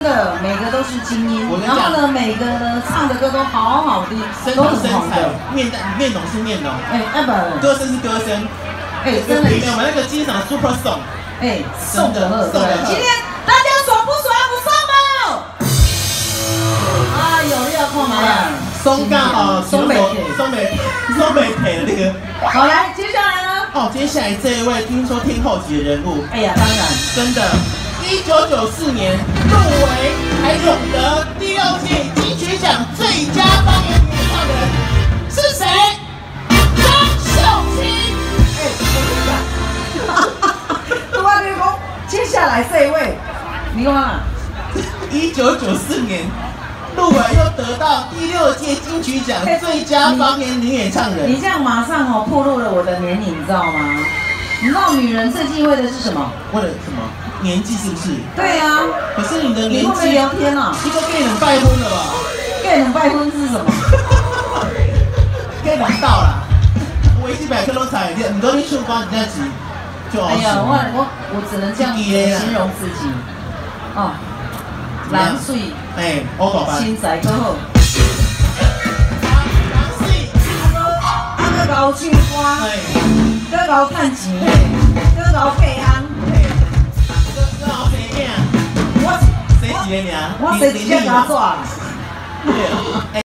的每个都是精英然后呢，每个呢唱的歌都好好听，都身高身材很红的。，面蛋面容是面容，哎，那本，歌声是歌声，哎，真的，比我们那个经常 Super Song，哎，送的乐，送的乐今天大家爽不爽？不送吗？啊，有料看嘛呀？松干好松北松北 松北铁的那个。好，来，接下来呢？哦，接下来这一位听说天后级的人物，哎呀，当然，真的，一九九四年奖最佳方言女唱人是谁？张秀清。哎，我跟你讲，接下来这一位，你看啊，一九九四年入围又得到第六届金曲奖最佳方言女演唱人你人。这样马上哦暴露了我的年龄，你知道吗？你知道女人最忌讳的是什么？为了什么？年纪是不是？对啊、可是你的年纪，聊天啊？这个被人拜婚了吧？被人拜婚是什么？该人到了，维基百科都查一遍，你都去出光，人家急就哎呀，我。我我只能这样子形容自己。哦，蓝水哎，欧宝班。身材够好，杨水，啊个搞唱歌，哎，个搞趁钱，个搞配安。哎，这这好谁念？我谁几个名？我谁直接给他抓？对啊，哎。